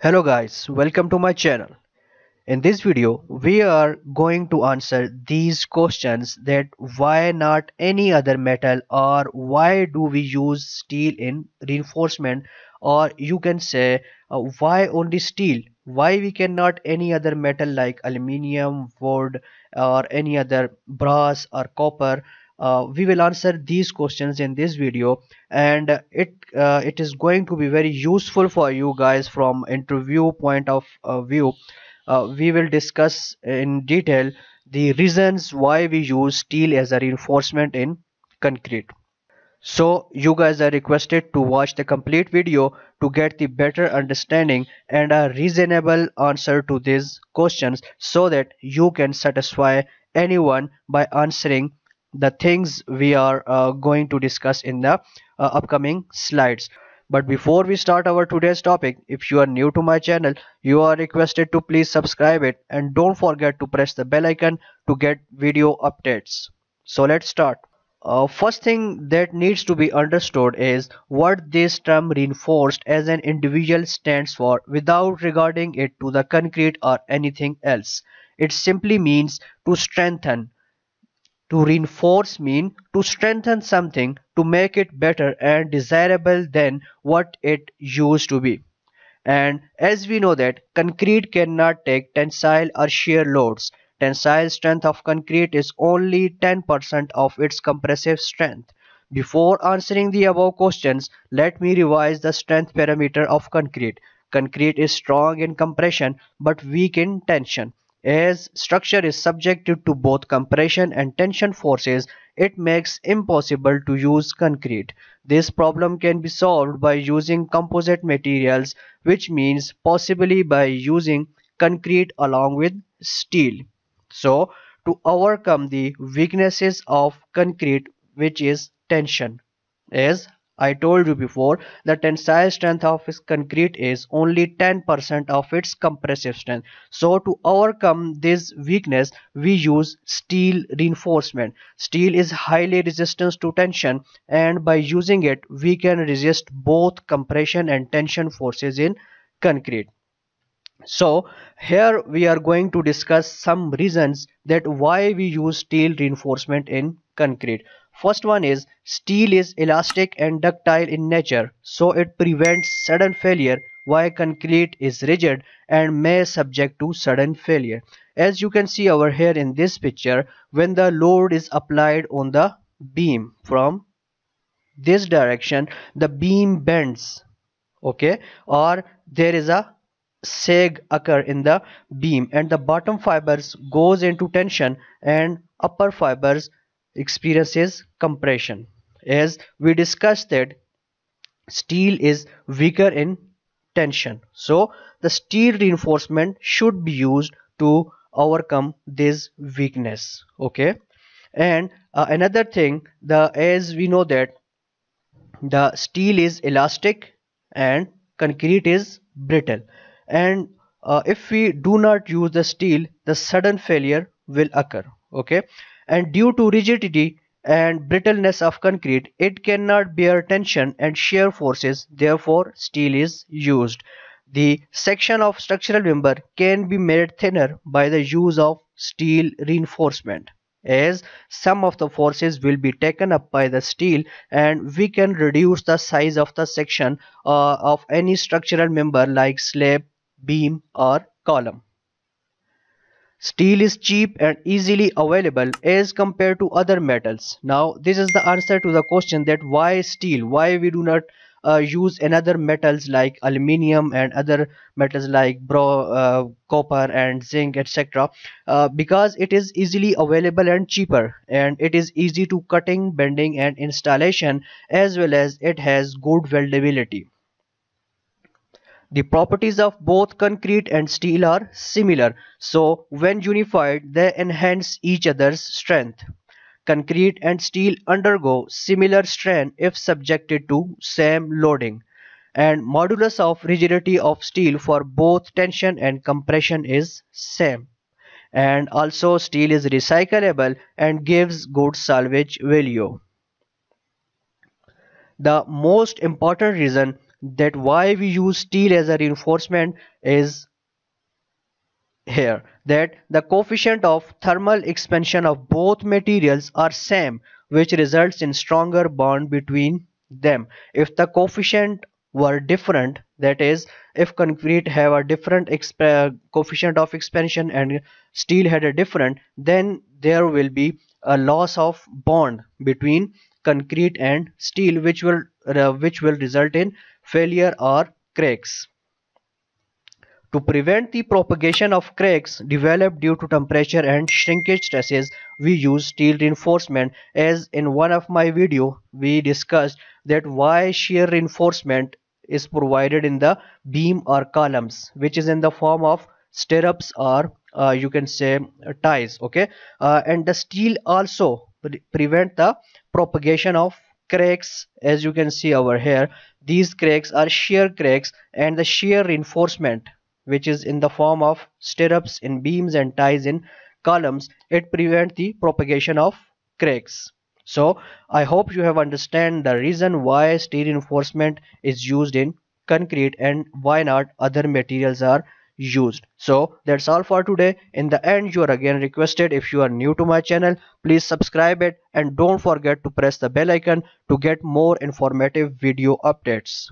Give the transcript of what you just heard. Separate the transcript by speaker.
Speaker 1: Hello guys, welcome to my channel. In this video, we are going to answer these questions that why not any other metal or why do we use steel in reinforcement? Or you can say uh, why only steel? Why we cannot any other metal like aluminium wood or any other brass or copper uh, we will answer these questions in this video. And it uh, it is going to be very useful for you guys from interview point of uh, view. Uh, we will discuss in detail the reasons why we use steel as a reinforcement in concrete. So you guys are requested to watch the complete video to get the better understanding and a reasonable answer to these questions so that you can satisfy anyone by answering the things we are uh, going to discuss in the uh, upcoming slides. But before we start our today's topic if you are new to my channel you are requested to please subscribe it and don't forget to press the bell icon to get video updates. So let's start. Uh, first thing that needs to be understood is what this term reinforced as an individual stands for without regarding it to the concrete or anything else. It simply means to strengthen to reinforce mean to strengthen something to make it better and desirable than what it used to be. And as we know that concrete cannot take tensile or shear loads. Tensile strength of concrete is only 10% of its compressive strength. Before answering the above questions, let me revise the strength parameter of concrete. Concrete is strong in compression but weak in tension. As structure is subjected to both compression and tension forces, it makes impossible to use concrete. This problem can be solved by using composite materials which means possibly by using concrete along with steel. So to overcome the weaknesses of concrete which is tension as I told you before the tensile strength of concrete is only 10% of its compressive strength. So to overcome this weakness we use steel reinforcement. Steel is highly resistant to tension and by using it we can resist both compression and tension forces in concrete. So here we are going to discuss some reasons that why we use steel reinforcement in concrete. First one is steel is elastic and ductile in nature so it prevents sudden failure while concrete is rigid and may subject to sudden failure. As you can see over here in this picture when the load is applied on the beam from this direction the beam bends okay or there is a sag occur in the beam and the bottom fibers goes into tension and upper fibers experiences compression. As we discussed that steel is weaker in tension. So the steel reinforcement should be used to overcome this weakness. Okay. And uh, another thing the as we know that the steel is elastic and concrete is brittle and uh, if we do not use the steel the sudden failure will occur okay and due to rigidity and brittleness of concrete it cannot bear tension and shear forces. Therefore steel is used. The section of structural member can be made thinner by the use of steel reinforcement as some of the forces will be taken up by the steel and we can reduce the size of the section uh, of any structural member like slab beam or column Steel is cheap and easily available as compared to other metals. Now this is the answer to the question that why steel? Why we do not uh, use another metals like aluminium and other metals like bro, uh, copper and zinc etc. Uh, because it is easily available and cheaper and it is easy to cutting, bending and installation as well as it has good weldability. The properties of both concrete and steel are similar, so when unified they enhance each other's strength. Concrete and steel undergo similar strain if subjected to same loading and modulus of rigidity of steel for both tension and compression is same and also steel is recyclable and gives good salvage value. The most important reason that why we use steel as a reinforcement is here that the coefficient of thermal expansion of both materials are same which results in stronger bond between them. If the coefficient were different that is if concrete have a different coefficient of expansion and steel had a different then there will be a loss of bond between concrete and steel which will uh, which will result in failure or cracks. To prevent the propagation of cracks developed due to temperature and shrinkage stresses, we use steel reinforcement. As in one of my video we discussed that why shear reinforcement is provided in the beam or columns which is in the form of stirrups or uh, you can say ties okay? Uh, and the steel also pre prevent the propagation of cracks as you can see over here these cracks are shear cracks and the shear reinforcement which is in the form of stirrups in beams and ties in columns. It prevents the propagation of cracks. So i hope you have understand the reason why steel reinforcement is used in concrete and why not other materials are used. So that's all for today. In the end you are again requested. If you are new to my channel please subscribe it. And don't forget to press the bell icon to get more informative video updates